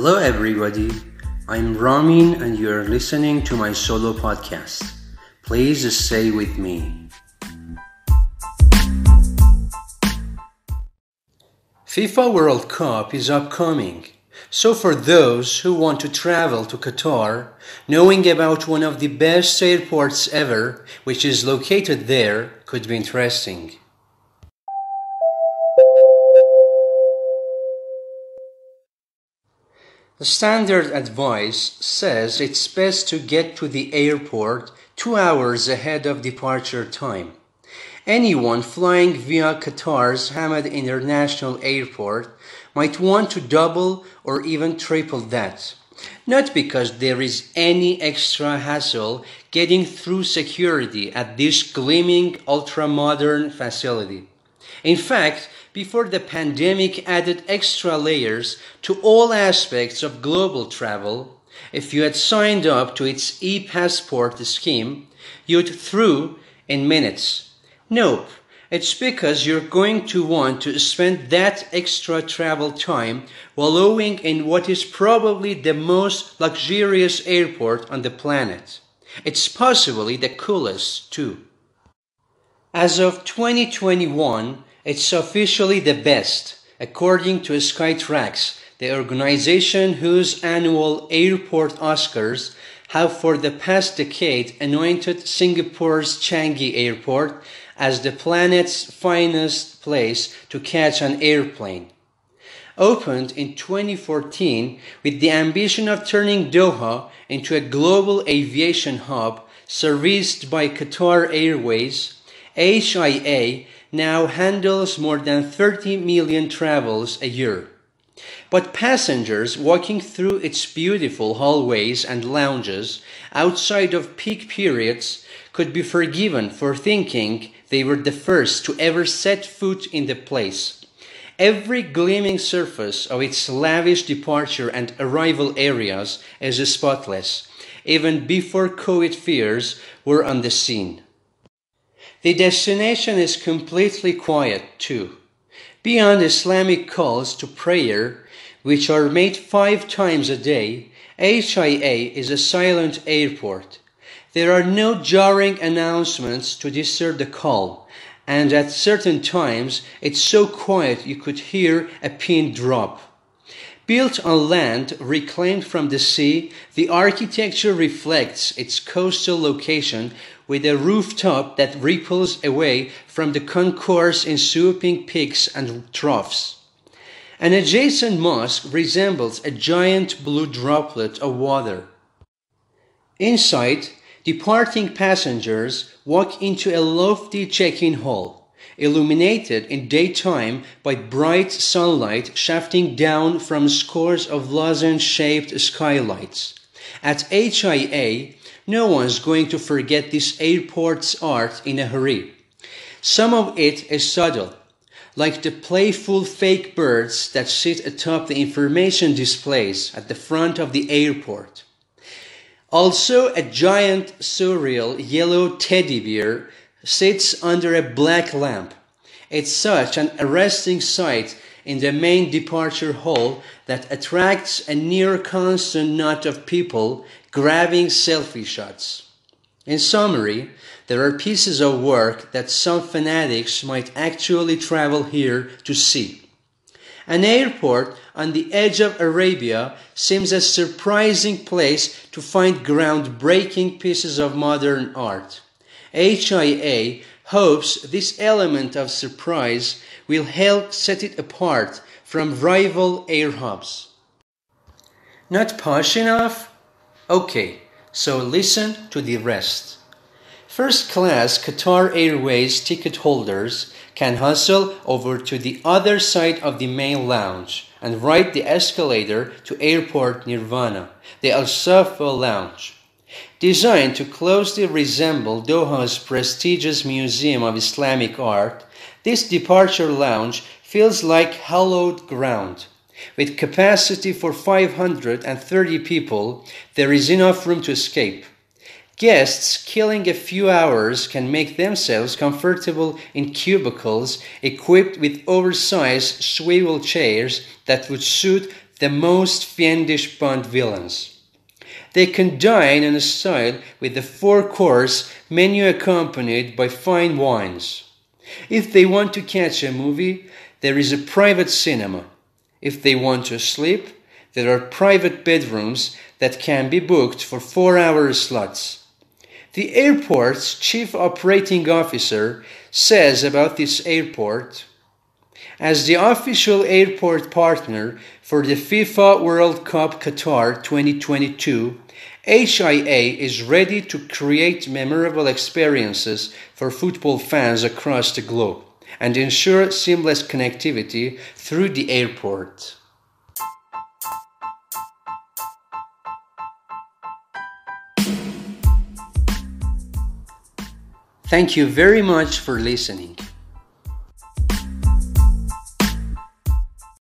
Hello, everybody. I'm Ramin, and you're listening to my solo podcast. Please stay with me. FIFA World Cup is upcoming. So, for those who want to travel to Qatar, knowing about one of the best airports ever, which is located there, could be interesting. The standard advice says it's best to get to the airport two hours ahead of departure time. Anyone flying via Qatar's Hamad International Airport might want to double or even triple that. Not because there is any extra hassle getting through security at this gleaming ultra modern facility. In fact, before the pandemic added extra layers to all aspects of global travel, if you had signed up to its e passport scheme, you'd through in minutes. Nope, it's because you're going to want to spend that extra travel time wallowing in what is probably the most luxurious airport on the planet. It's possibly the coolest, too. As of 2021, it's officially the best, according to Skytrax, the organization whose annual airport Oscars have for the past decade anointed Singapore's Changi Airport as the planet's finest place to catch an airplane. Opened in 2014 with the ambition of turning Doha into a global aviation hub serviced by Qatar Airways, HIA now handles more than 30 million travels a year. But passengers walking through its beautiful hallways and lounges outside of peak periods could be forgiven for thinking they were the first to ever set foot in the place. Every gleaming surface of its lavish departure and arrival areas is spotless, even before COVID fears were on the scene. The destination is completely quiet too. Beyond Islamic calls to prayer, which are made five times a day, HIA is a silent airport. There are no jarring announcements to disturb the call, and at certain times it's so quiet you could hear a pin drop. Built on land reclaimed from the sea, the architecture reflects its coastal location with a rooftop that ripples away from the concourse in swooping peaks and troughs. An adjacent mosque resembles a giant blue droplet of water. Inside, departing passengers walk into a lofty check-in hall, illuminated in daytime by bright sunlight shafting down from scores of lozenge-shaped skylights. At HIA, no one's going to forget this airport's art in a hurry. Some of it is subtle, like the playful fake birds that sit atop the information displays at the front of the airport. Also, a giant surreal yellow teddy bear sits under a black lamp. It's such an arresting sight in the main departure hall that attracts a near constant knot of people grabbing selfie shots. In summary, there are pieces of work that some fanatics might actually travel here to see. An airport on the edge of Arabia seems a surprising place to find groundbreaking pieces of modern art. HIA hopes this element of surprise will help set it apart from rival air hubs. Not posh enough? Okay, so listen to the rest. First class Qatar Airways ticket holders can hustle over to the other side of the main lounge and ride the escalator to Airport Nirvana, the Al Safwa Lounge. Designed to closely resemble Doha's prestigious Museum of Islamic Art, this departure lounge feels like hallowed ground. With capacity for 530 people, there is enough room to escape. Guests killing a few hours can make themselves comfortable in cubicles equipped with oversized swivel chairs that would suit the most fiendish Bond villains. They can dine in a style with a four course menu accompanied by fine wines. If they want to catch a movie, there is a private cinema. If they want to sleep, there are private bedrooms that can be booked for four hour slots. The airport's chief operating officer says about this airport as the official airport partner for the FIFA World Cup Qatar 2022, HIA is ready to create memorable experiences for football fans across the globe and ensure seamless connectivity through the airport. Thank you very much for listening.